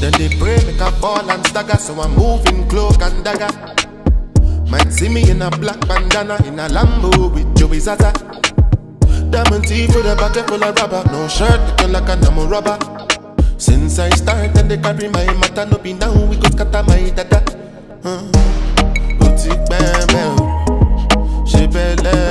Then they pray make a ball and stagger, so I'm moving cloak and dagger. Might see me in a black bandana in a Lambo with Joey Zaza. Diamond teeth with a bucket full of rubber, no shirt looking like a ammo rubber. Since I started, and they carry my matter, no be now we go scatter my dada. Uh, mm. Boutique bam bam, she belle.